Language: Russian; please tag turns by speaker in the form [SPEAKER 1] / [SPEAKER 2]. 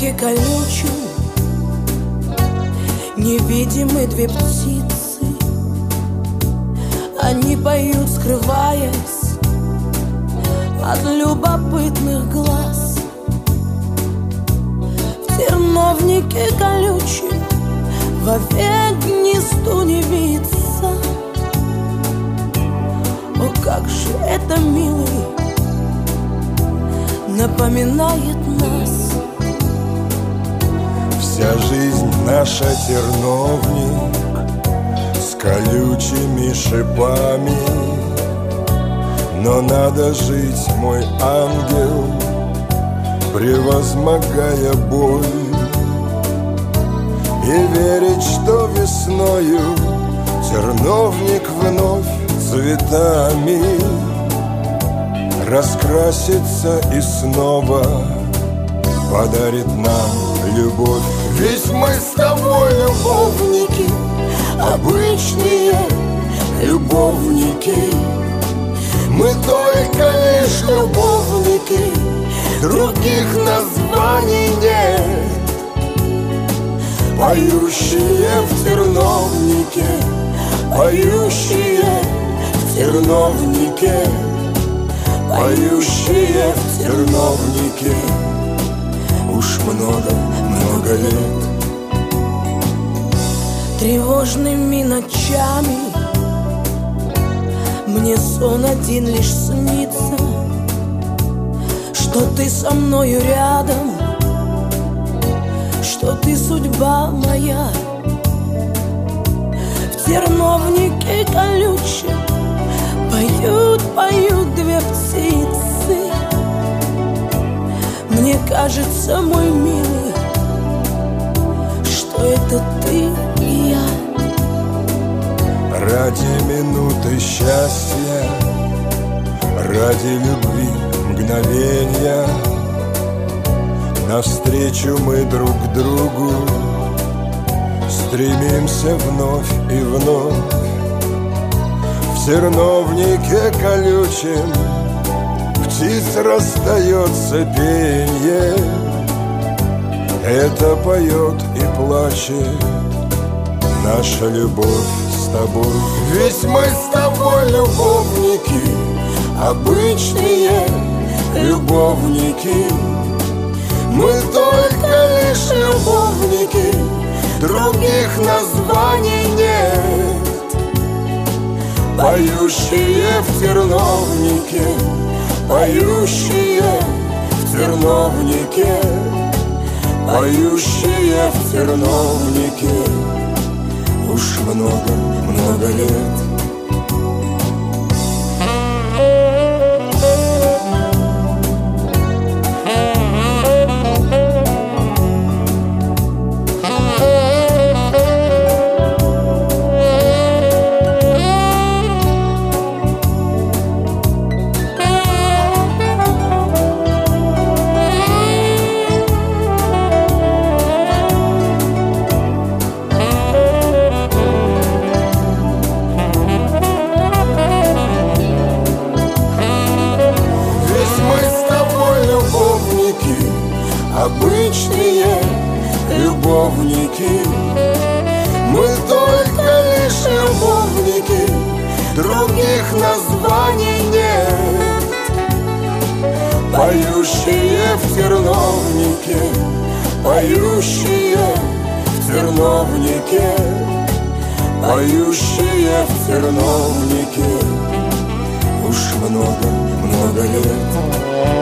[SPEAKER 1] В терновнике колючем Невидимы две птицы. Они поют, скрываясь От любопытных глаз. В терновнике колючем Вовек гнезду не виться О, как же это, милый Напоминает нас
[SPEAKER 2] Вся жизнь наша терновник С колючими шипами. Но надо жить, мой ангел Превозмогая боль. И верить, что весною Терновник вновь цветами Раскрасится и снова Подарит нам любовь ведь мы с тобой любовники Обычные любовники. Мы только лишь любовники Других названий нет. Поющие в терновнике Поющие в терновнике Поющие в терновнике. Уж много, много
[SPEAKER 1] Тревожными ночами Мне сон один лишь снится Что ты со мною рядом Что ты судьба моя. В терновнике колючем Поют, поют две птицы. Мне кажется, мой Что это ты и я.
[SPEAKER 2] Ради минуты счастья Ради любви мгновения. Навстречу мы друг другу Стремимся вновь и вновь. В терновнике колючем Птиц расстается пенье Это поет и плачет Наша любовь с тобой. Ведь мы с тобой любовники Обычные любовники. Мы только лишь любовники Других названий нет. Поющие в терновнике Поющие в терновнике Поющие в терновнике. Уж много, много лет Обычные любовники. Мы только лишь любовники Других названий нет. Поющие в терновнике Поющие в терновнике Поющие в терновнике. Уж много, много лет